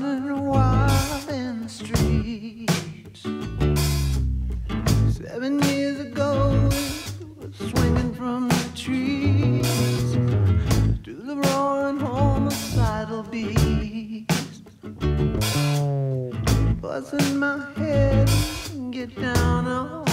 running wild in the streets. Seven years ago, we were swinging from the trees to the roaring homicidal beats. Buzzing my head, get down on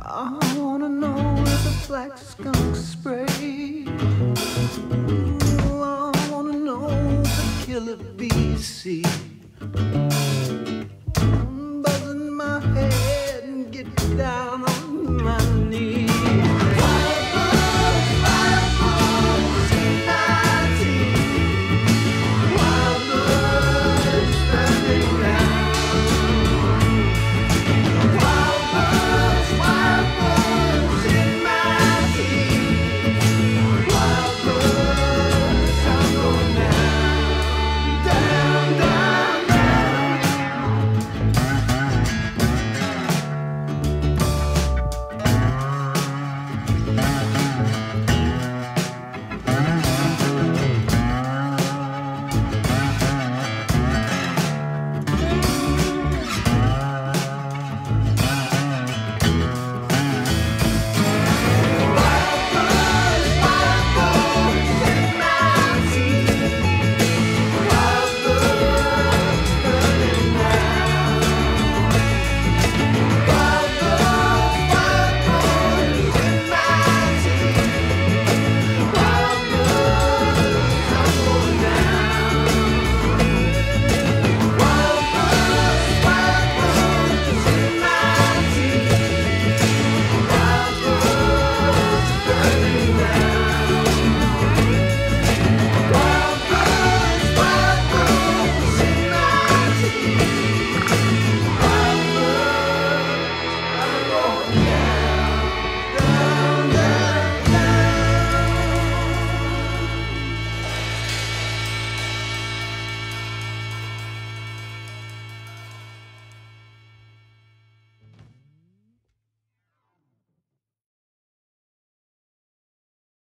I wanna know where the black skunks spray. I wanna know the killer see.